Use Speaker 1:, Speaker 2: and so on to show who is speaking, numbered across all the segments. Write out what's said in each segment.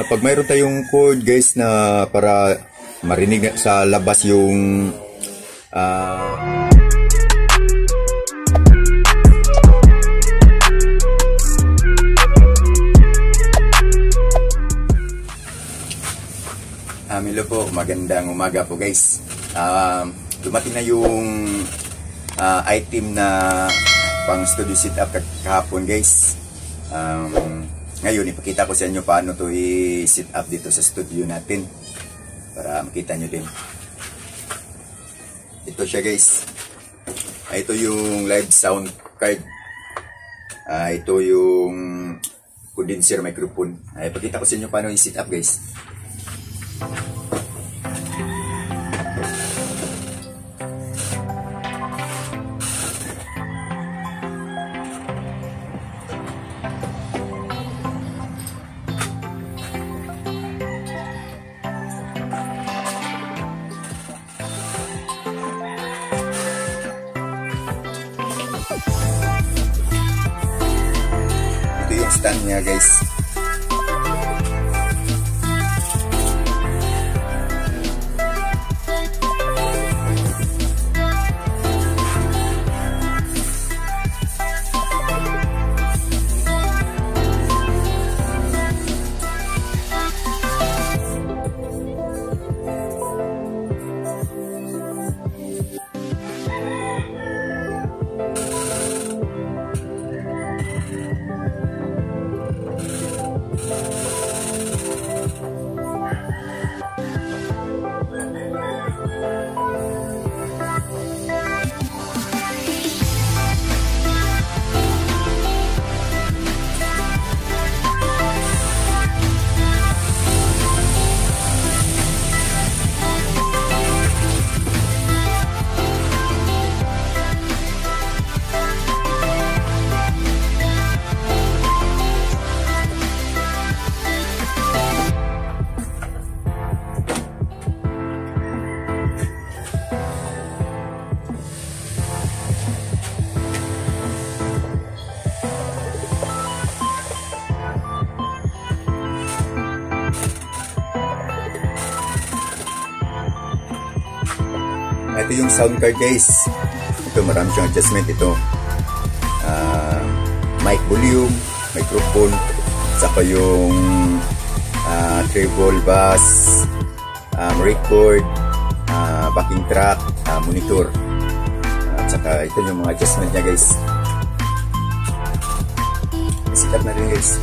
Speaker 1: Ah, pag mayroon tayong code guys na para marinig sa labas yung ah, Um, hello po, magandang umaga po guys. Um, dumating na yung ah, item na pang studio setup kahapon guys. Um, ngayon, ipakita ko sa inyo paano to i-set up dito sa studio natin. Para makita nyo din. Ito siya guys. Ah, ito yung live sound card. Ah, ito yung condenser microphone. Ay, ipakita ko sa inyo paano i-set up guys. Ito yung stand niya guys. Sound card guys. Ito marami siyang adjustment ito. Ah, mic volume, microphone, saka yung ah, treble bass, um, record, ah, backing track, ah, monitor. At saka ito yung mga adjustment niya guys. Sikat na rin guys.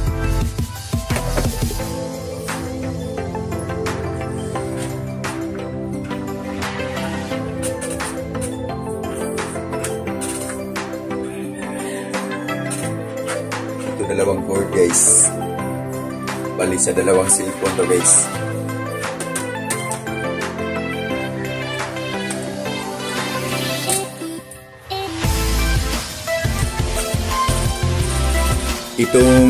Speaker 1: Bali sa dalawang to guys. Itong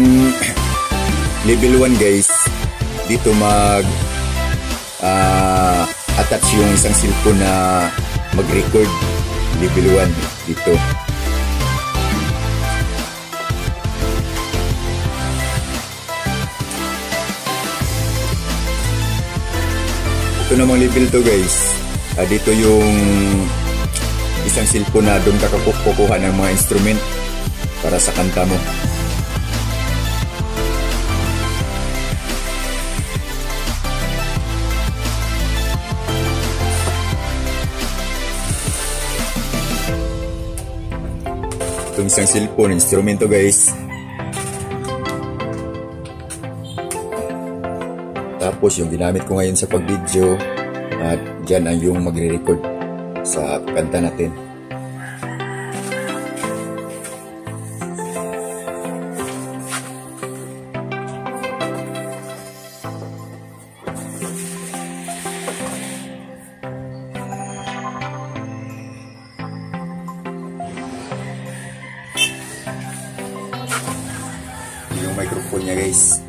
Speaker 1: level 1 guys, dito mag ah, attach yung isang cellphone na mag-record level 1 dito. Ito namang level to guys. Ah, dito yung isang cellphone na doon ka kukuha ng mga instrument para sa kanta mo. Itong isang cellphone, instrumento guys. Tapos yung ginamit ko ngayon sa pag-video at dyan ang yung magre-record sa kanta natin. Yung microphone niya guys.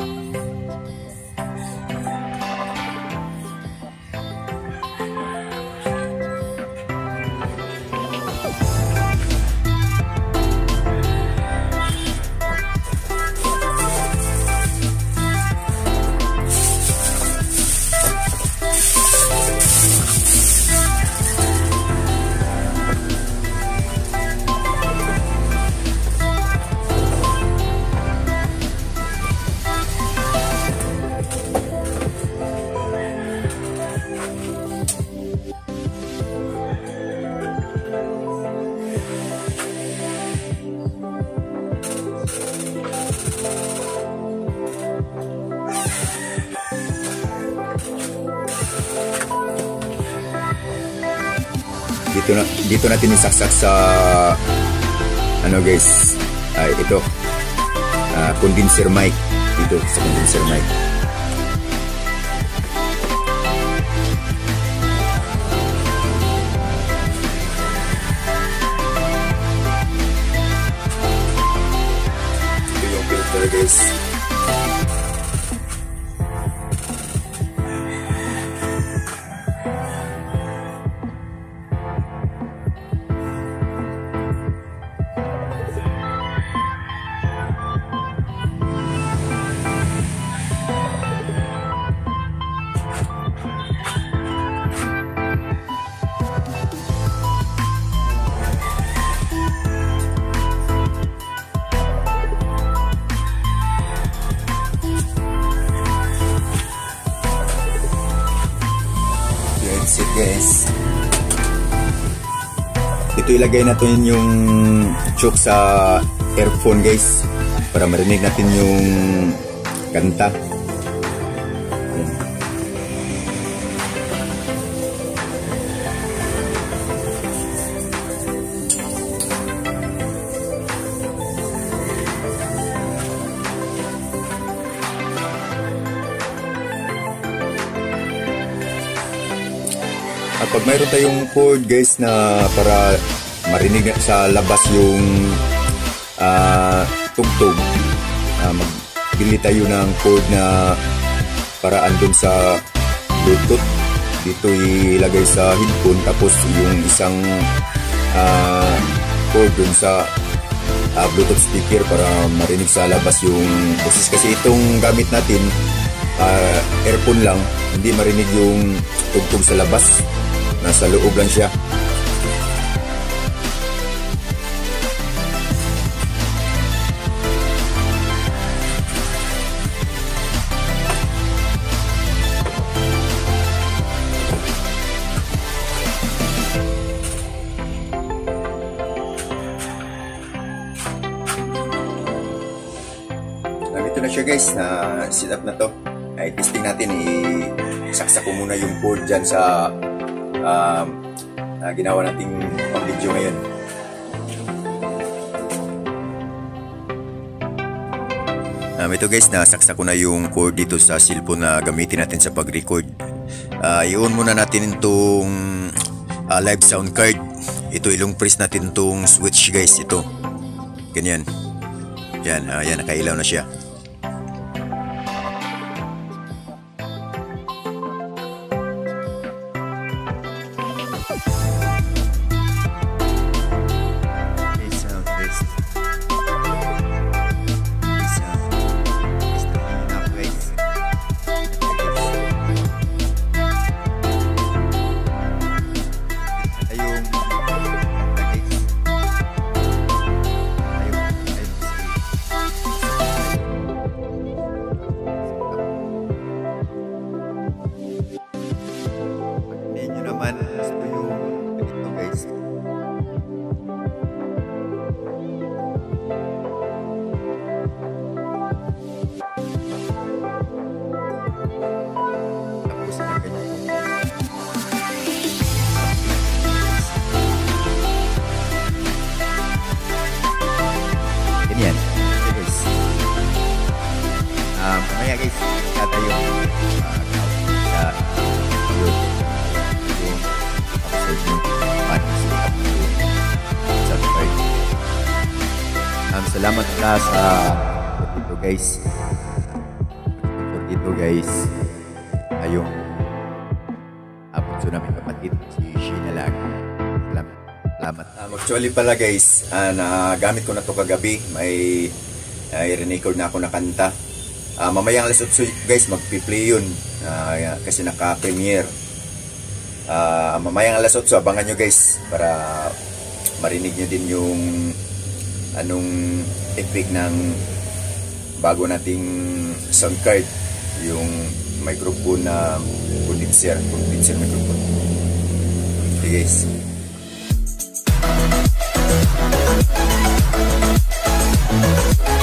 Speaker 1: Dito na dito natin isaksak sa ano guys ay ito. Uh, condenser mic. Dito sa condenser mic. Ito guys That's it guys. Ito ilagay natin yung choke sa earphone guys para marinig natin yung kanta. Mayroon tayong code guys na para marinig sa labas yung ah, tugtog, ah, magbili tayo ng code na para andun sa Bluetooth. Dito ilagay sa headphone tapos yung isang ah, code dun sa ah, Bluetooth speaker para marinig sa labas yung boses. Kasi itong gamit natin ah, earphone lang. Hindi marinig yung tugtog sa labas nasa loob lang siya Nandito na siya guys na set up na to. Ay testing natin i-saksak ko muna yung board dyan sa um, na ginawa nating pang video ngayon. Um, ito guys, nasaksak ko na yung cord dito sa cellphone na gamitin natin sa pag-record. Uh, i-on muna natin itong uh, live sound card. Ito ilong press natin itong switch guys. Ito. Ganyan. Yan, uh, yan, nakailaw na siya. Kaya tayo ah, sa YouTube. Yung episode nyo. Set up subscribe. Um, salamat pala sa dito guys. Dito guys. Ayong abot sa namin kapatid si Sheena Lag. Salamat. Salamat. Um, actually pala guys, uh, na gamit ko na to kagabi. May uh, i-record na ako na kanta. Uh, mamayang alas 8 guys, magpi-play yun. Uh, kasi naka-premiere. Uh, mamayang alas 8, abangan nyo guys para marinig nyo din yung anong epic ng bago nating sound card. Yung microphone na condenser, condenser microphone. Okay guys. Thank you.